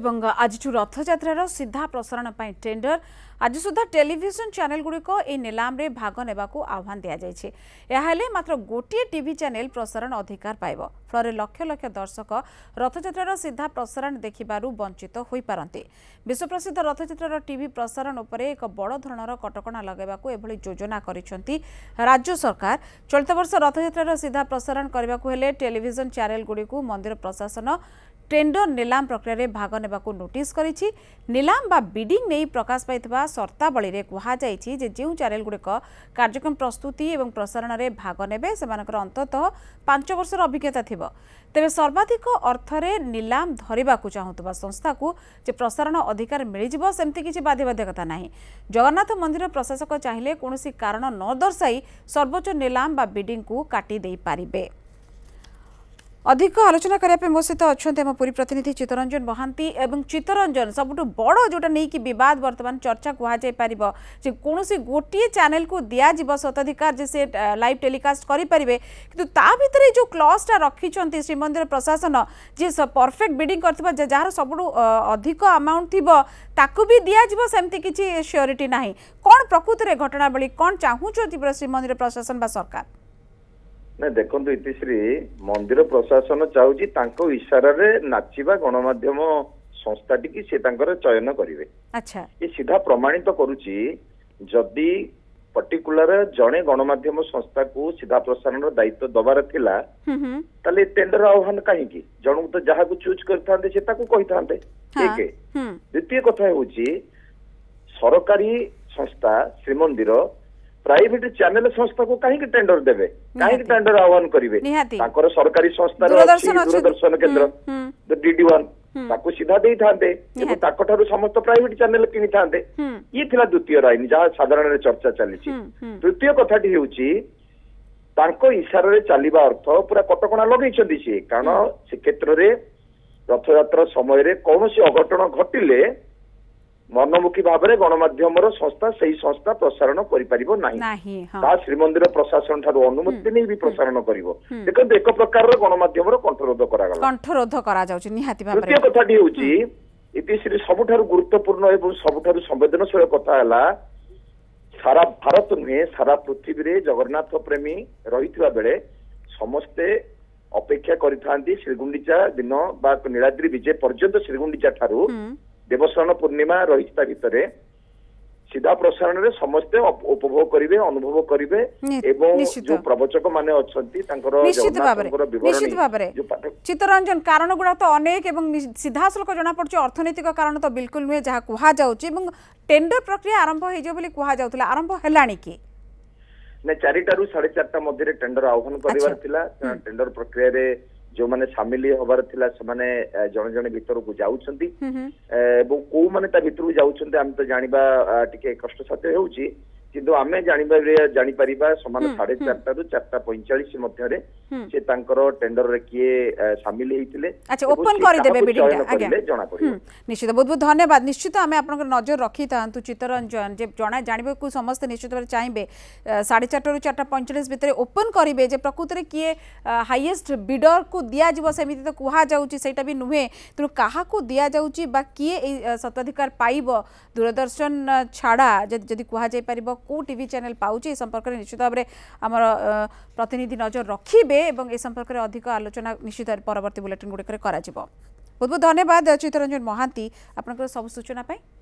এবং আজিঠু রথযাত্রার সিধা প্রসারণ পাই টেন্ডর আজ সুদ্ধা টেলিভিশন চ্যানেল চ্যানেলগুড়িক এই নিলামে ভাগ নেওয়া আহ্বান দিয়াযাইছে এলে মাত্র গোটিয়ে টিভি চ্যানেল প্রসারণ অধিকার পাইব ফলে লক্ষ লক্ষ দর্শক রথযাত্রার সিধা প্রসারণ দেখবু বঞ্চিত হয়ে হয়েপারতে বিশ্বপ্রসিদ্ধ রথযাত্রার টিভি প্রসারণ উপরে এক বড় ধরনের কটকা লগাইবা এভাবে যোজনা করেছেন রাজ্য সরকার চলিত বর্ষ রথযাত্রার সিধা প্রসারণ করা হলে টেলিভিশন চ্যানেলগুড়ি মন্দির প্রশাসন টেন্ডর নিলাম প্রক্রিয়ায় ভাগ নেওয়া নোটিস করেছি নিলাম বা বিডিং নেই প্রকাশ পাই সর্তাবলী কুহযাই যে যে চ্যানেলগুড়ি কার্যক্রম প্রস্তুতি এবং প্রসারণে ভাগ নেবে সে অন্তত পাঁচ বর্ষর অভিজ্ঞতা থাকে তবে সর্বাধিক অর্থরে নিলাম ধরা চাহুবা সংস্থাকে যে প্রসারণ অধিকার মিলিযোগ সেমতি কিছু বাধ্যবাধকতা না জগন্নাথ মন্দির প্রশাসক চাইলে কোণী কারণ ন দর্শাই সর্বোচ্চ নিলাম বা বিডিং কাটি দিয়ে পারে অধিক আলোচনা করা মো সহ অনেক পুরী প্রতিনিধি চিত্তরঞ্জন মহান্তি এবং চিত্তরঞ্জন সবুঠু বড় যেটা নিয়ে বিবাদ বর্তমান চর্চা কুহযাই পারিব যে কোণী গোটিয়ে চ্যানেল কু দিয়া যাব স্বতাধিকার যে সে লাইভ টেলিকাস্ট করে পারিবে কিন্তু তা ভিতরে যে ক্লজটা রক্ষিছেন শ্রীমন্দির প্রশাসন যে পরফেক্ট বিডিং করতে যার সবুঠু অধিক আমাউন্ট থিব তাকে বি দিয়া যাব সেমতি কিছু সিওরিটি না কোণ প্রকৃতরে ঘটনাবলী কোণ চাহুছেন শ্রীমন্দির প্রশাসন বা সরকার ନା ଦେଖନ୍ତୁ ଇତିଶ୍ରୀ ମନ୍ଦିର ପ୍ରଶାସନ ଚାହୁଁଛି ତାଙ୍କ ଇଶାରାରେ ନାଚିବା ଗଣମାଧ୍ୟମ ସଂସ୍ଥାଟିକି ସେ ତାଙ୍କର ଚୟନ କରିବେ ଏ ସିଧା ପ୍ରମାଣିତ କରୁଛି ଯଦି ପର୍ଟିକୁଲାର ଜଣେ ଗଣମାଧ୍ୟମ ସଂସ୍ଥାକୁ ସିଧା ପ୍ରସାରଣର ଦାୟିତ୍ୱ ଦେବାର ଥିଲା ତାହେଲେ ଟେଣ୍ଡର ଆହ୍ୱାନ କାହିଁକି ଜଣଙ୍କୁ ତ ଯାହାକୁ ଚୁଜ୍ କରିଥାନ୍ତେ ସେ ତାକୁ କହିଥାନ୍ତେ ଏକ ଦ୍ୱିତୀୟ କଥା ହେଉଛି ସରକାରୀ ସଂସ୍ଥା ଶ୍ରୀମନ୍ଦିର ପ୍ରାଇଭେଟ ଚ୍ୟାନେଲ ସଂସ୍ଥାକୁ କାହିଁକି ଟେଣ୍ଡର ଦେବେ କାହିଁକି ଟେଣ୍ଡର ଆହ୍ୱାନ କରିବେ ତାଙ୍କର ସରକାରୀ ସଂସ୍ଥାର ଦୂରଦର୍ଶନ କେନ୍ଦ୍ର ଡିଡି ୱାନ ତାକୁ ସିଧା ଦେଇଥାନ୍ତେ ଏବଂ ତାଙ୍କଠାରୁ ସମସ୍ତ ପ୍ରାଇଭେଟ ଚ୍ୟାନେଲ କିଣିଥାନ୍ତେ ଇଏ ଥିଲା ଦ୍ୱିତୀୟ ରାଇନ ଯାହା ସାଧାରଣରେ ଚର୍ଚ୍ଚା ଚାଲିଛି ତୃତୀୟ କଥାଟି ହେଉଛି ତାଙ୍କ ଇଶାରାରେ ଚାଲିବା ଅର୍ଥ ପୁରା କଟକଣା ଲଗେଇଛନ୍ତି ସିଏ କାରଣ ସେ କ୍ଷେତ୍ରରେ ରଥଯାତ୍ରା ସମୟରେ କୌଣସି ଅଘଟଣ ଘଟିଲେ ମନମୁଖୀ ଭାବରେ ଗଣମାଧ୍ୟମର ସଂସ୍ଥା ସେଇ ସଂସ୍ଥା ପ୍ରସାରଣ କରିପାରିବ ନାହିଁ ତାହା ଶ୍ରୀମନ୍ଦିର ପ୍ରଶାସନ ଠାରୁ ଅନୁମତି ନେଇ ବି ପ୍ରସାରଣ କରିବ ଦେଖନ୍ତୁ ଏକ ପ୍ରକାରର ଗଣମାଧ୍ୟମର କଣ୍ଠରୋଧ କରାଗଲା କଣ୍ଠରୋଧ କରାଯାଉଛି ନିହାତି ତୃତୀୟ କଥାଟି ହେଉଛି ଇତିଶ୍ରୀ ସବୁଠାରୁ ଗୁରୁତ୍ୱପୂର୍ଣ୍ଣ ଏବଂ ସବୁଠାରୁ ସମ୍ବେଦନଶୀଳ କଥା ହେଲା ସାରା ଭାରତ ନୁହେଁ ସାରା ପୃଥିବୀରେ ଜଗନ୍ନାଥ ପ୍ରେମୀ ରହିଥିବା ବେଳେ ସମସ୍ତେ ଅପେକ୍ଷା କରିଥାନ୍ତି ଶ୍ରୀଗୁଣ୍ଡିଚା ଦିନ ବା ନୀଳାଦ୍ରି ବିଜେ ପର୍ଯ୍ୟନ୍ତ ଶ୍ରୀଗୁଣ୍ଡିଚା ଠାରୁ ଦେବସ୍ନାନ ପୂର୍ଣ୍ଣିମା ରହିଛି ତା ଭିତରେ ସିଧା ପ୍ରସାରଣରେ ସମସ୍ତେ ଉପଭୋଗ କରିବେ ଅନୁଭବ କରିବେ ଏବଂ ଯୋଉ ପ୍ରବଚକ ମାନେ ଅଛନ୍ତି ତାଙ୍କର ନିଶ୍ଚିତ ଭାବରେ ଚିତ୍ତରଞ୍ଜନ କାରଣ ଗୁଡା ତ ଅନେକ ଏବଂ ସିଧାସଳଖ ଜଣାପଡୁଛି ଅର୍ଥନୈତିକ କାରଣ ତ ବିଲକୁଲ ନୁହେଁ ଯାହା କୁହାଯାଉଛି ଏବଂ ଟେଣ୍ଡର ପ୍ରକ୍ରିୟା ଆରମ୍ଭ ହେଇଯିବ ବୋଲି କୁହାଯାଉଥିଲା ଆରମ୍ଭ ହେଲାଣି କି ନା ଚାରିଟାରୁ ସାଢେ ଚାରିଟା ମଧ୍ୟରେ ଟେଣ୍ଡର ଆହ୍ୱାନ କରିବାର ଥିଲା ଟେଣ୍ଡର ପ୍ରକ୍ରିୟାରେ ଯେଉଁମାନେ ସାମିଲ ହବାର ଥିଲା ସେମାନେ ଜଣେ ଜଣେ ଭିତରକୁ ଯାଉଛନ୍ତି ଏବଂ କୋଉମାନେ ତା ଭିତରକୁ ଯାଉଛନ୍ତି ଆମେ ତ ଜାଣିବା ଟିକେ କଷ୍ଟସାଧ୍ୟ ହେଉଛି କିନ୍ତୁ ଆମେ ଜାଣିପାରିବା ଜାଣିପାରିବା ସମାନ ସାଢେ ଚାରିଟାରୁ ଚାରିଟା ପଇଁଚାଳିଶ ମଧ୍ୟରେ ସେ ତାଙ୍କର ଟେଣ୍ଡରରେ କିଏ ସାମିଲ ହେଇଥିଲେ ନିଶ୍ଚିତ ବହୁତ ବହୁତ ଧନ୍ୟବାଦ ନିଶ୍ଚିତ ଆମେ ଆପଣଙ୍କର ନଜର ରଖିଥାନ୍ତୁ ଚିତ୍ତରଞ୍ଜନ ଯେ ଜଣା ଜାଣିବାକୁ ସମସ୍ତେ ନିଶ୍ଚିତ ଭାବରେ ଚାହିଁବେ ସାଢେ ଚାରିଟାରୁ ଚାରିଟା ପଇଁଚାଳିଶ ଭିତରେ ଓପନ୍ କରିବେ ଯେ ପ୍ରକୃତରେ କିଏ ହାଇଏଷ୍ଟ ବିଡରକୁ ଦିଆଯିବ ସେମିତି ତ କୁହାଯାଉଛି ସେଇଟା ବି ନୁହେଁ ତେଣୁ କାହାକୁ ଦିଆଯାଉଛି ବା କିଏ ଏଇ ସତ୍ୱାଧିକାର ପାଇବ ଦୂରଦର୍ଶନ ଛଡ଼ା ଯଦି କୁହାଯାଇପାରିବ কেউ টিভি চ্যানেল পাচ্ছে এই সম্পর্কের নিশ্চিত ভাবে আমার প্রতিনিধি নজর রাখবে এবং এই সম্পর্কের অধিক আলোচনা নিশ্চিত পরবর্তী বুলেটিন গুড়ি করা বহু বহু ধন্যবাদ চিত্তরঞ্জন মহান্তি আপনার সব সূচনা পাই